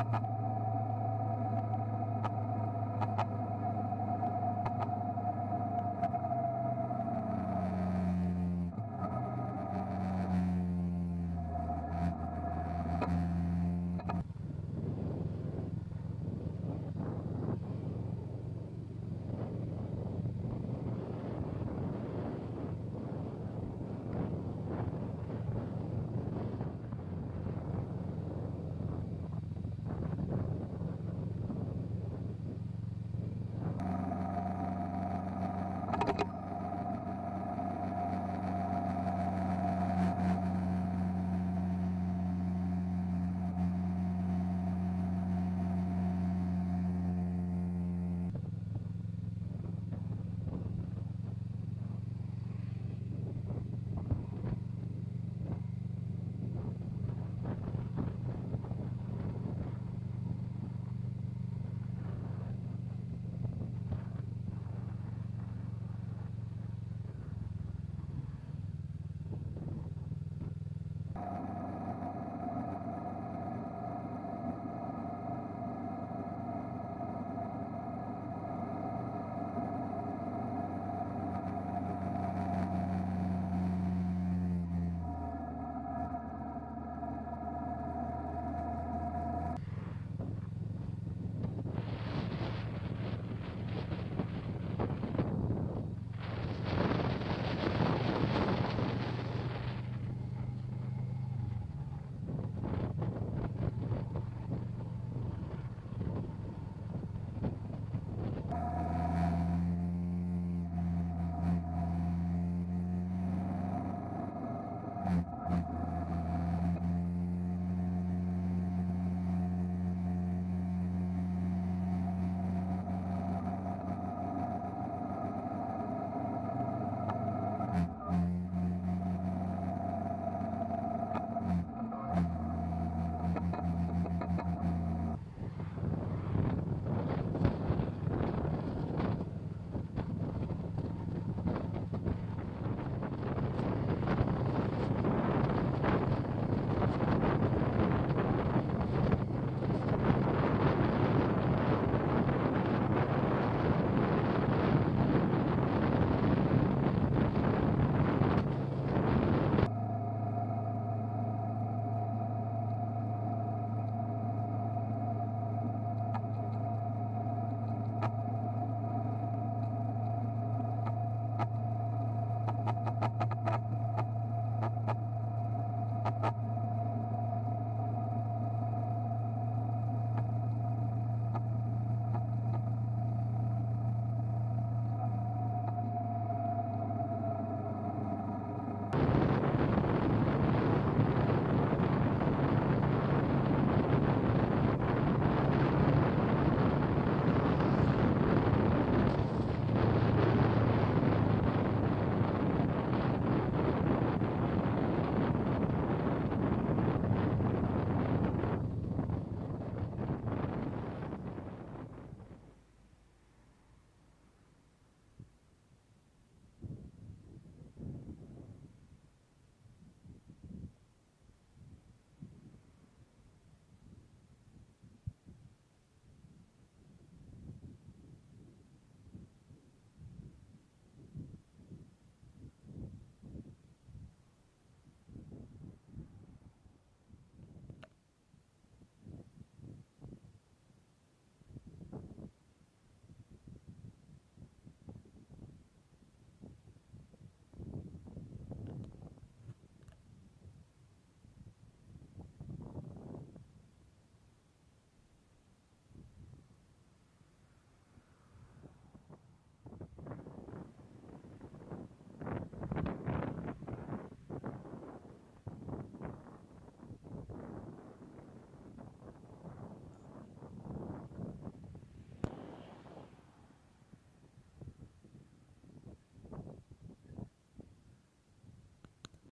Ha ha ha. Thank mm-hmm. you.